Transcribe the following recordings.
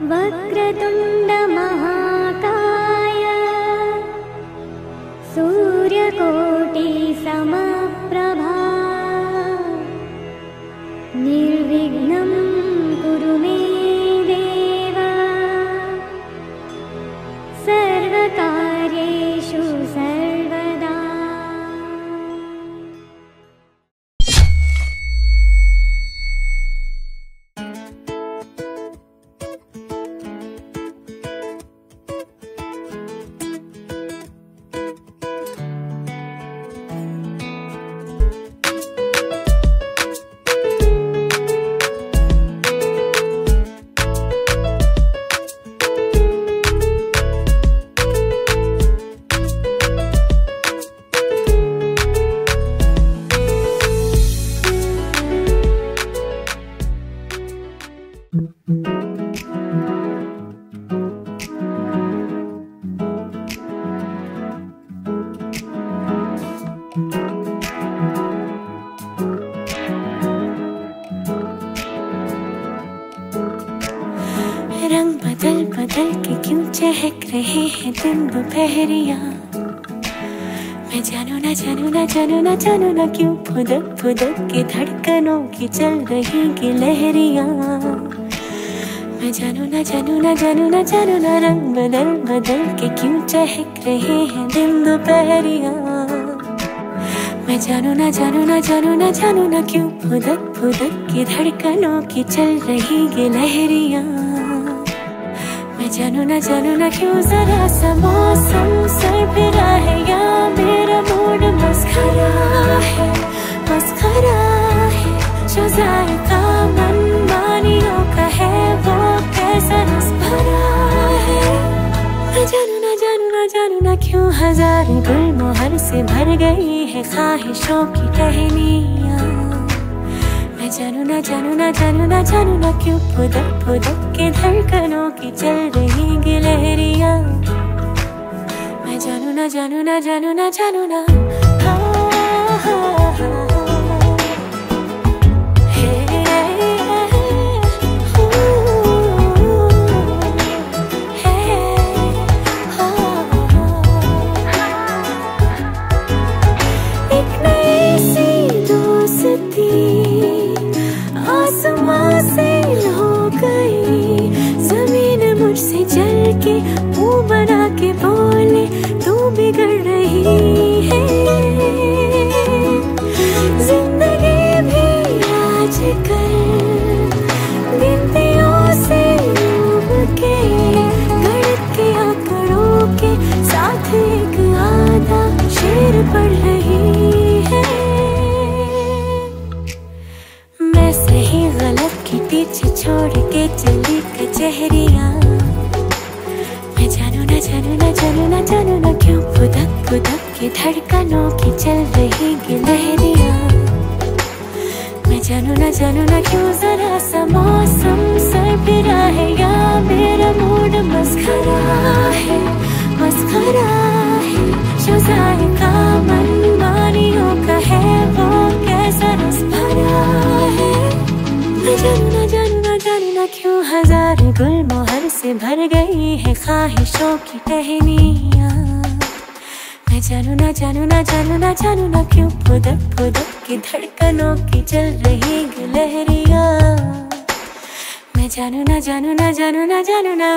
वक्रतुण्डमहाकाय सूर्यकोटिसमा मैं जानू ना जानू ना जानू ना जानू ना क्यों फुदक फुदक के धड़कनों की चल रही की लहरिया मैं जानू ना जानू ना जानू ना जानू ना रंग बदल बदल के क्यों चहक रहे हैं दिन दोपहरिया मैं जानू ना जानू ना जानू ना जानू ना क्यों फुदक फुदक के धड़कनों की चल रही ये लहरिया जानू ना जानू ना क्यों जरा सा मौसम सरफिरा है, या मेरा मूड मस्खरा है मस्खरा है। जो जायका मन मानियों का है, वो कैसा रस भरा है। मैं जानू ना जानू ना जानू ना क्यों हज़ार गुल मोहर से भर गई है ख्वाहिशों की टहनिया। मैं जानू ना जानू ना जानू ना जानू ना क्यों फुदक फुदक के धड़कनों की चल रही गिलहरिया मैं जानू ना जानू ना जानू ना जानू ना के चली कचहरिया मैं जानू, ना जानू ना जानू ना जानू, ना क्यों फुदक फुदक के धड़कनों की चल रही गिलहरिया मैं जानू, ना जानू, ना क्यों जरा सा मौसम सरफिरा है या मेरा मूड मस्खरा है मस्खरा है। जो जायका मन मानियों का है वो कैसा रस भरा है? ना जानू ना जानू हज़ार गुल मोहर से भर गई है ख्वाहिशों की टहनिया। मैं जानू, ना जानू ना जानू ना जानू, न क्यों फुदक फुदक की धड़कनों की चल रही गुलहरिया। मैं जानू, ना जानू ना जानू ना जानू, ना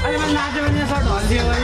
अहिले म नाच्यो भने यसो ढल्दियो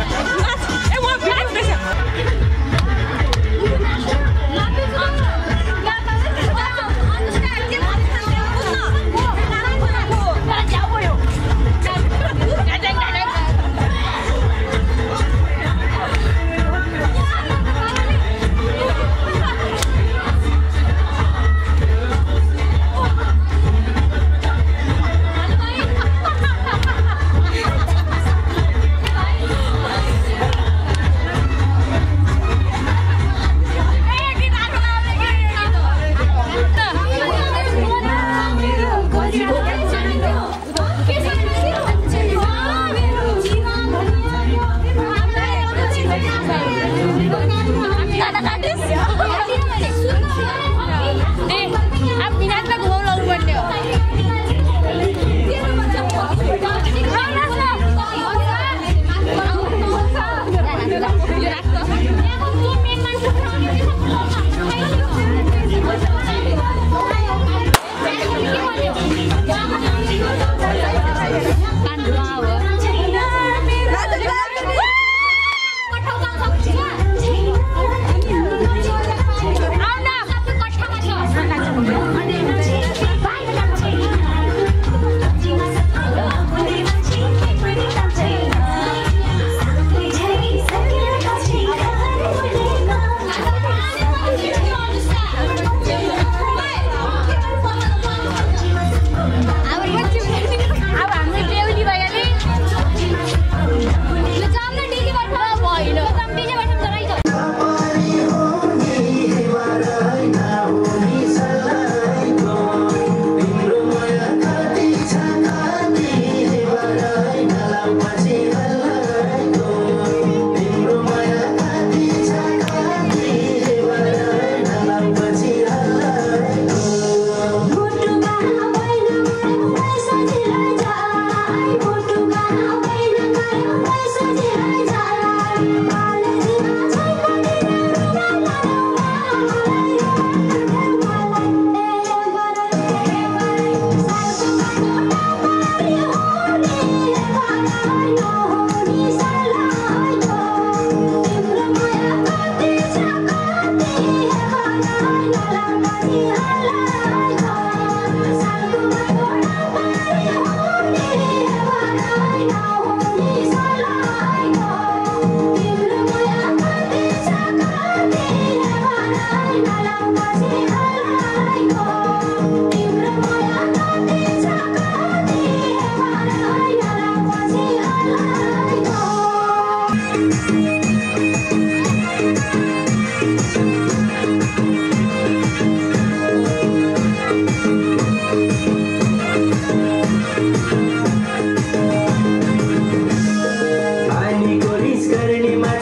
said any matter.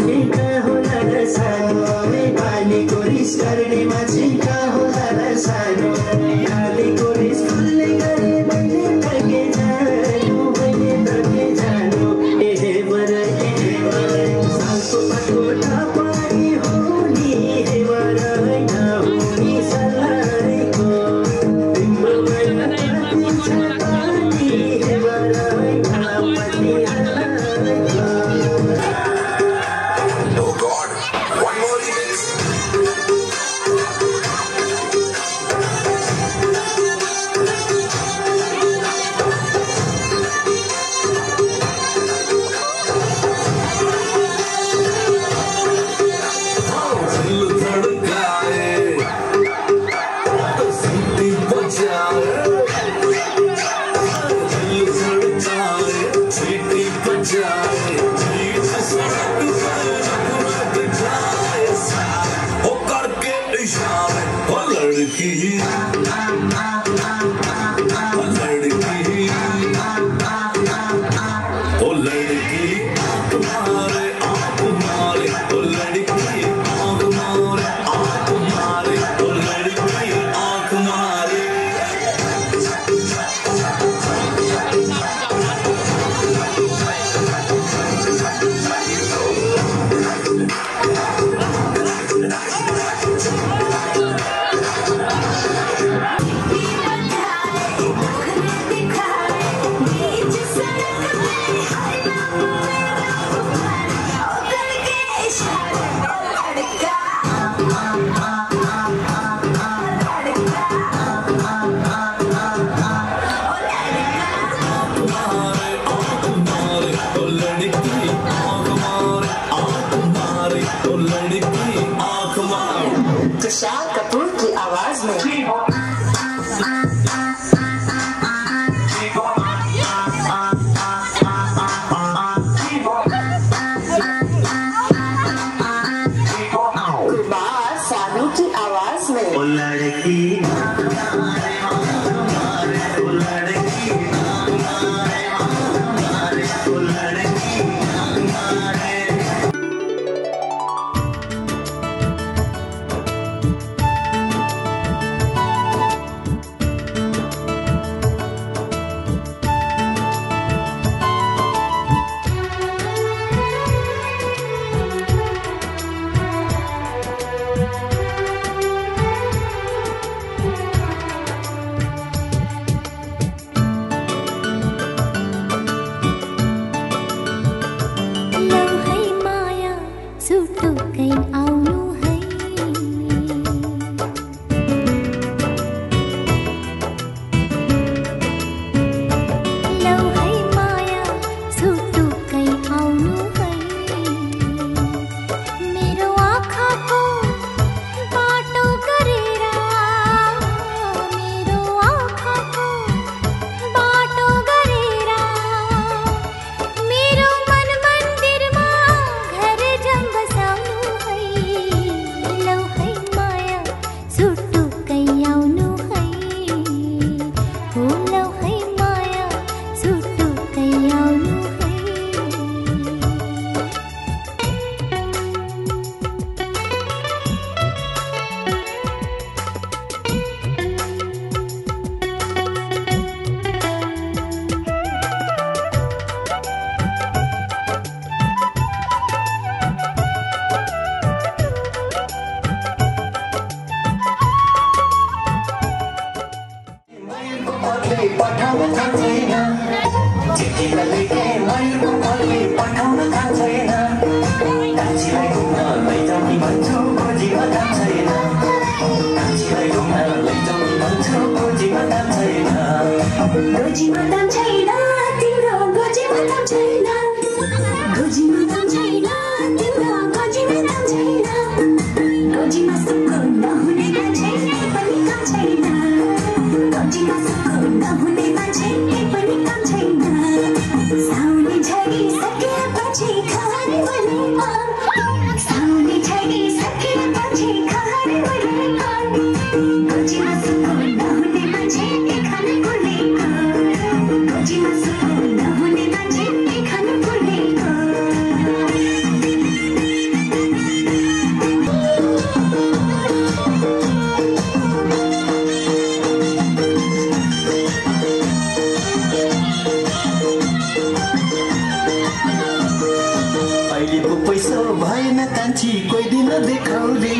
चाहन्छु कोही दिन देखाउने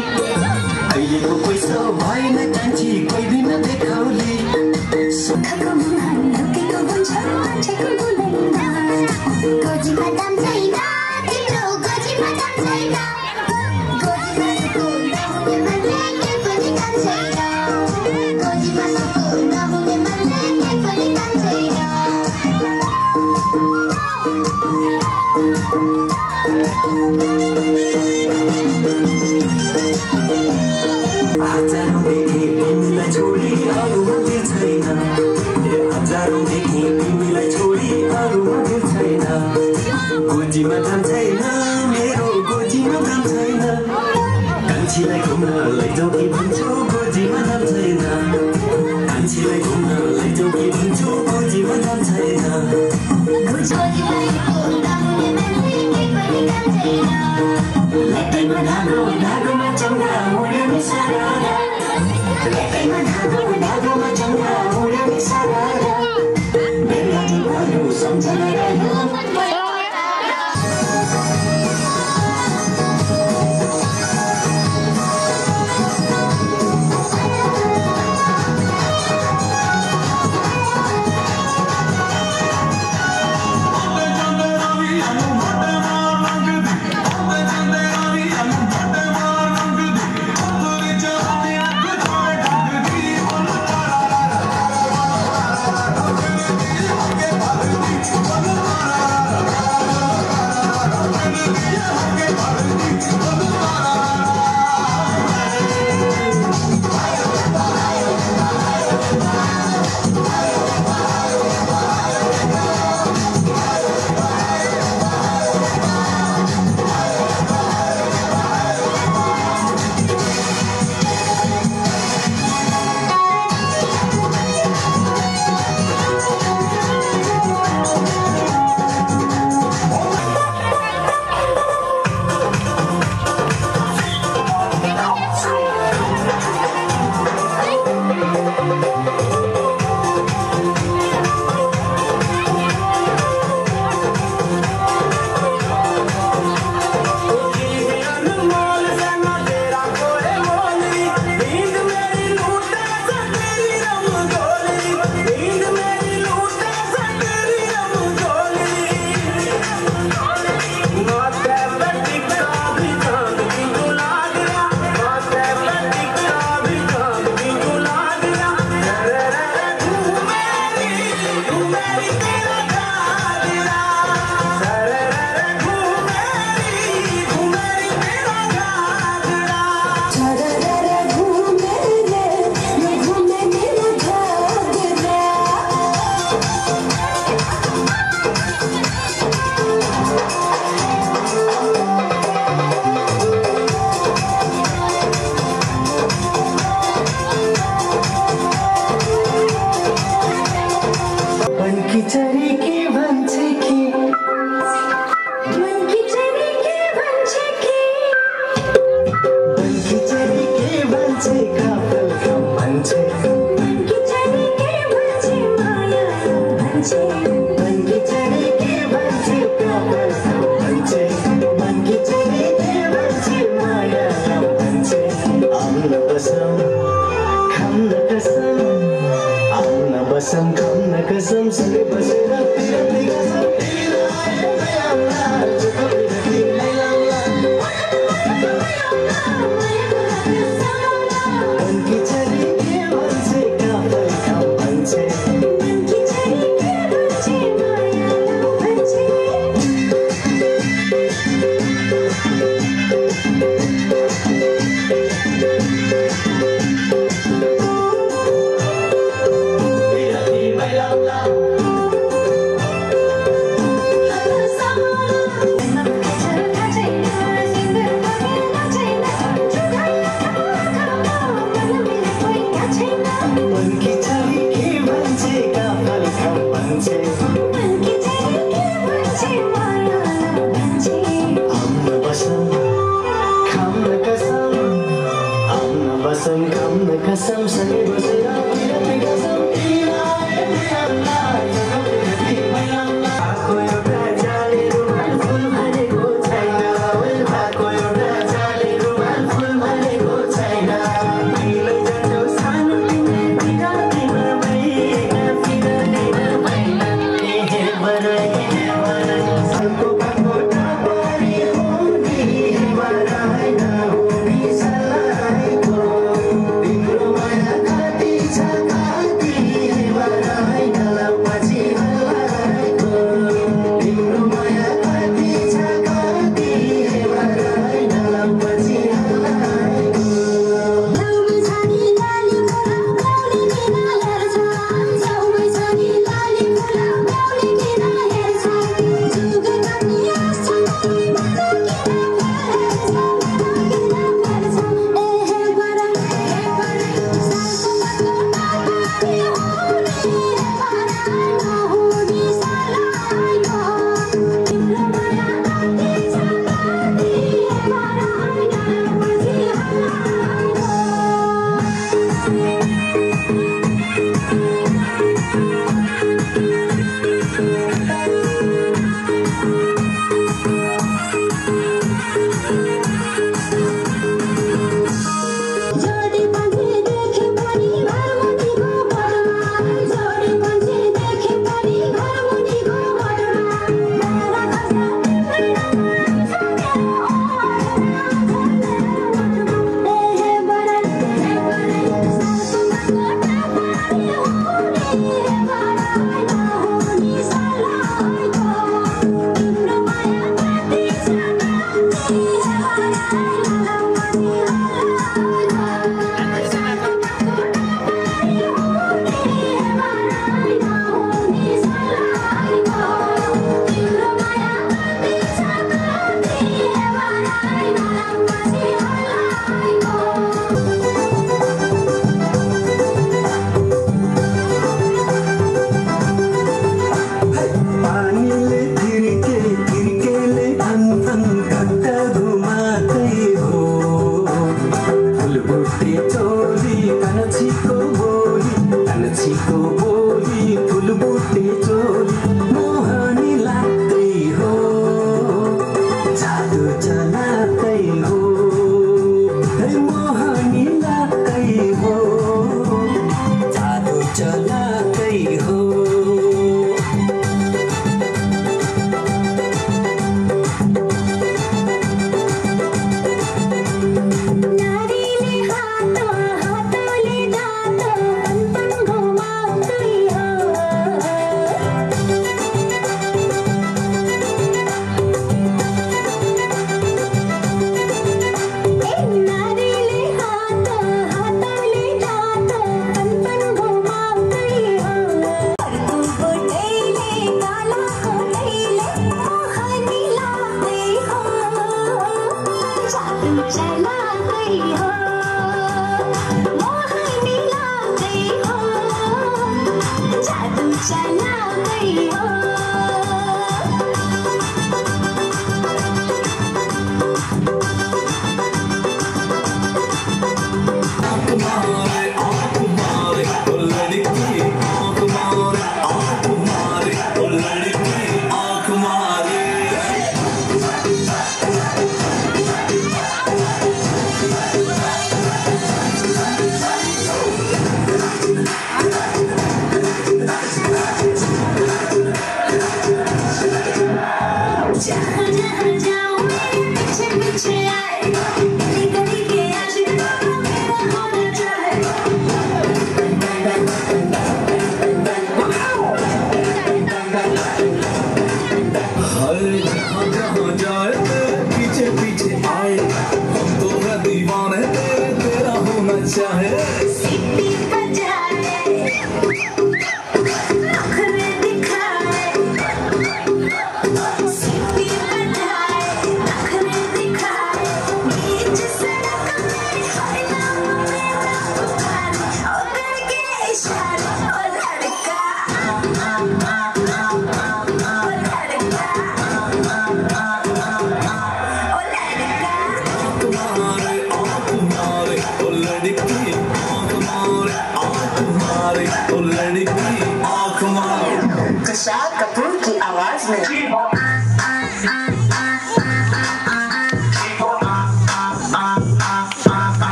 अहिलेको पैसा भएन चाहन्छु कोही दिन देखाउने सुखको मुहान लुकेको हुन्छ मान्छेको बोलाइना खोजीमा दाम छैन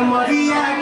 María